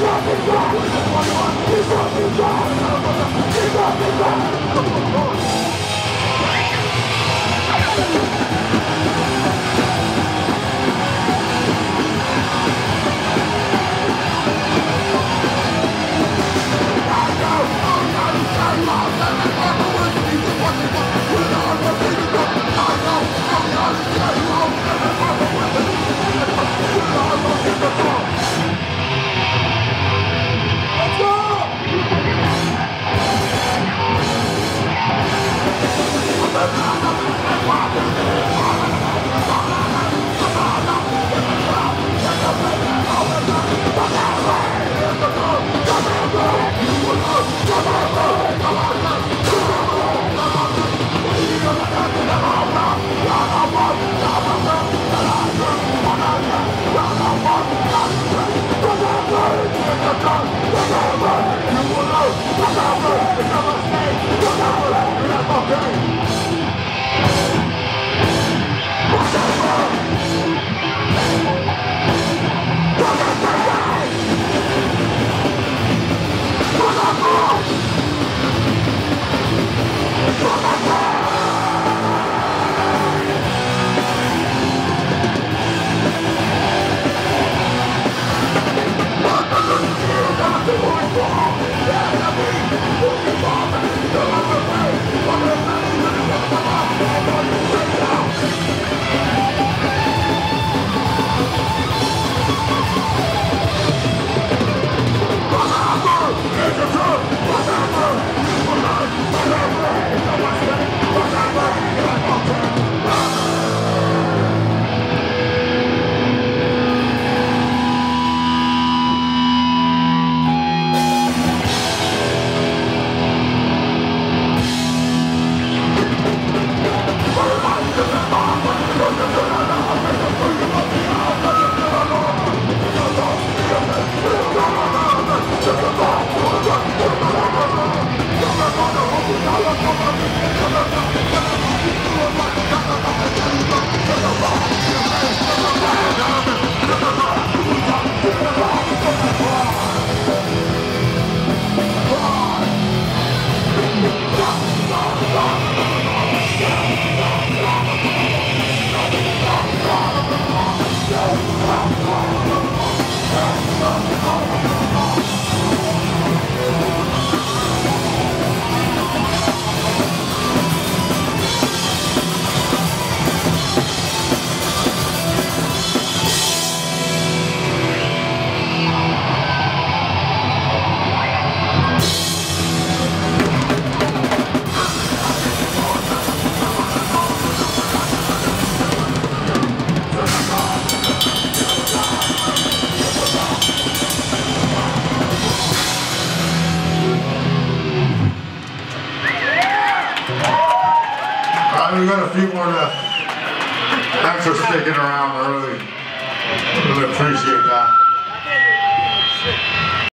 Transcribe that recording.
Keep up the drive! Keep up the drive! We got a few more left. Thanks for sticking around. I really, really appreciate that.